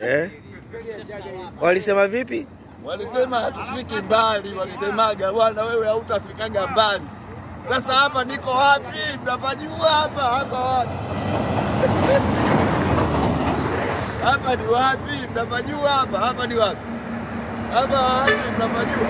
Eh? Walisema vipi? Walisema hatufiki mbali, walisemaga bwana, wewe hautafikaga mbali. Sasa hapa niko wapi? Mnapajua hapa hapa wapi? Hapa ni wapi? Mnapajua hapa? Hapa ni wapi? Hapa wapi? Mnapajua?